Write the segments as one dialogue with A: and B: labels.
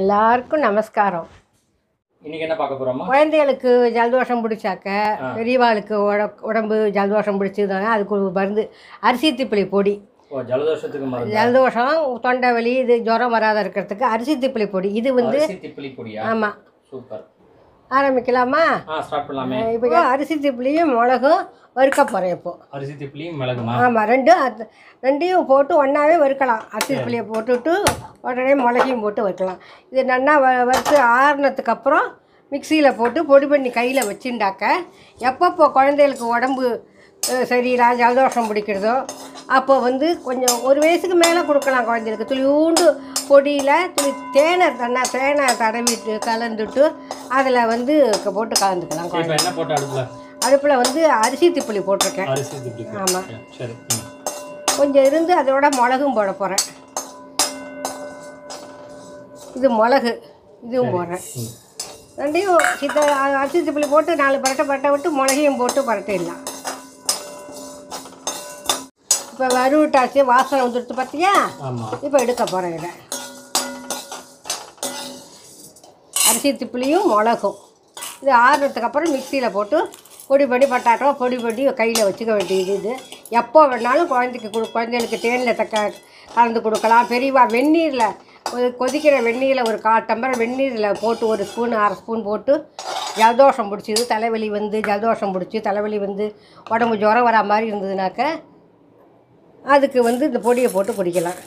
A: எல்லாருக்கும் நமஸ்காரம்.
B: இன்னைக்கு என்ன பார்க்க போறோமா
A: குழந்தைகளுக்கு ஜலதோஷம் பிடிச்சாக்க பெரியவாளுக்கு உட உடம்பு ஜலதோஷம் பிடிச்சதுனால அதுக்கு ஒரு மருந்து அரிசி திப்பிலி பொடி.
B: ஜலதோஷத்துக்கு
A: ஜலதோஷம் தொண்டை வலி இது ஜுரம் வராத இருக்கிறதுக்கு அரிசி திப்பிலி பொடி. இது வந்து ஆமாம்
B: சூப்பர்.
A: ஆரம்பிக்கலாமா?
B: ஸ்டார்ட் பண்ணலாமே.
A: இப்போ அரிசி திப்பிலியும் மிளகும் வறுக்க போகிறேன் இப்போ.
B: அரிசி திப்பிலியும் மிளகுமா?
A: ஆமாம் ரெண்டும் அது- ரெண்டையும் போட்டு ஒன்றாவே வறுக்கலாம். அரிசி திப்பிலியை போட்டுவிட்டு உடனே மிளகையும் போட்டு வறுக்கலாம். இது நல்லா வ வறுத்து ஆறுனதுக்கு அப்புறம் மிக்சியில் போட்டு பொடி பண்ணி கையில் வச்சுண்டாக்க எப்பப்போ குழந்தைகளுக்கு உடம்பு சரியில்லை ஜலதோஷம் பிடிக்கிறதோ அப்போ வந்து கொஞ்சம் ஒரு வயசுக்கு மேலே கொடுக்கலாம் குழந்தைகளுக்கு. துளியூண்டு பொடியில் துளி தேனை தண்ணா தேனை தடவிட்டு கலந்துட்டு அதில் வந்து போட்டு கலந்துக்கலாம் குழந்தை
B: அடுப்புல?
A: வந்து அரிசி திப்பிலி போட்டிருக்கேன். ஆமாம். கொஞ்சம் இருந்து அதோட மிளகும் போட போகிறேன் இது மிளகு. இதுவும் போடுறேன். ரெண்டையும் சித்த அரிசி திப்பிலி போட்டு நாலு பரட்டை பரட்டை விட்டு மிளகையும் போட்டு பரட்டிடலாம். இப்போ வறுவிட்டாச்சு வாசனை வந்துடுத்து பார்த்தியா இப்போ எடுக்க போகிறேன் இதை. அரிசி திப்பிலியும் மிளகும். இது ஆறுனதுக்கு அப்புறம் மிக்சியில் போட்டு பொடி பண்ணி பட்டாட்டோ பொடி பண்ணி கையில் வச்சுக்க வேண்டியது இது. எப்போ வேணாலும் குழந்தைக்கு கொடு குழந்தைகளுக்கு தேனில் தக்க கலந்து கொடுக்கலாம். பெரியவா வெந்நீரில் கொதிக்கிற வெந்நீரில் ஒரு கால் டம்பர் வெந்நீரில் போட்டு ஒரு ஸ்பூன் அரை ஸ்பூன் போட்டு ஜலதோஷம் பிடிச்சிது. தலைவலி வந்து ஜலதோஷம் பிடிச்சி தலைவலி வந்து உடம்பு ஜுரம் வரா மாதிரி இருந்ததுனாக்க அதுக்கு வந்து இந்த பொடியை போட்டு குடிக்கலாம்.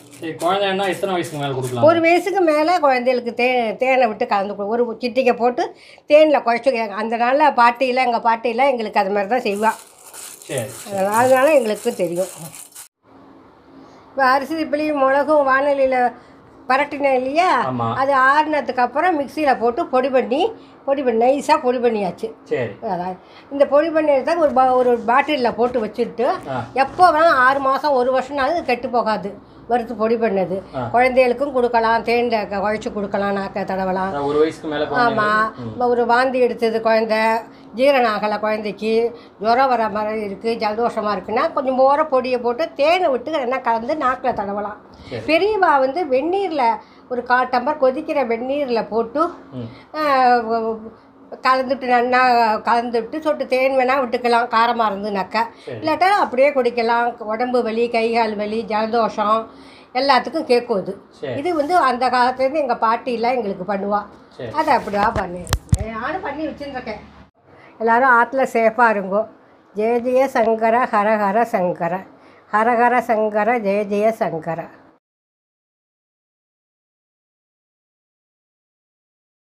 A: ஒரு வயசுக்கு மேலே குழந்தைகளுக்கு தே தேனை விட்டு கலந்து ஒரு சிட்டிக்கை போட்டு தேனில் குழச்சி அந்த நாளில் பாட்டியில் எங்கள் பாட்டியில் எங்களுக்கு அது மாதிரி தான் செய்வாள் அதனால எங்களுக்கு தெரியும். இப்போ அரிசி புளியும் மிளகும் வானொலியில் பரட்டினேன் இல்லையா? அது ஆறுனதுக்கு அப்புறம் மிக்சியில் போட்டு பொடி பண்ணி பொடி பண்ணி நைஸாக பொடி பண்ணியாச்சு.
B: சரி.
A: அதான். இந்த பொடி பண்ணி எடுத்தா ஒரு பா ஒரு பாட்டிலில் போட்டு வச்சுட்டு எப்போ வேணாலும் ஆறு மாதம் ஒரு வருஷம்னாலும் கெட்டு போகாது. வறுத்து பொடி பண்ணது. குழந்தைகளுக்கும் கொடுக்கலாம் தேனில் குழச்சி கொடுக்கலாம் நாக்க தடவலாம். ஆமாம் ஒரு வாந்தி எடுத்தது குழந்தை ஜீரணம் ஆகலை குழந்தைக்கு ஜுரம் வர மாதிரி இருக்குது ஜலதோஷமாக இருக்குன்னா கொஞ்சம் மோர பொடியை போட்டு தேனை விட்டு என்ன கலந்து நாக்கில் தடவலாம். பெரியவா வந்து வெந்நீரில் ஒரு கால் டம்பர் கொதிக்கிற வெந்நீரில் போட்டு கலந்துட்டு நல்லா கலந்துட்டு சொட்டு தேன் வேணால் விட்டுக்கலாம் காரமாக இருந்துனாக்கா. இல்லாட்டா அப்படியே குடிக்கலாம். உடம்பு வலி கை கால் வலி ஜலதோஷம் எல்லாத்துக்கும் கேட்கும் இது.
B: சரி.
A: இது வந்து அந்த காலத்துலேருந்து எங்கள் பாட்டிலாம் எங்களுக்கு பண்ணுவா. அதை அப்படியா பண்ணி. நானும் பண்ணி வச்சுருக்கேன் எல்லாரும் ஆற்றுல சேஃபாக இருங்கோ. ஜெய ஜெய சங்கர ஹர ஹர சங்கர. ஹர ஹர சங்கர ஜெய ஜெய சங்கர.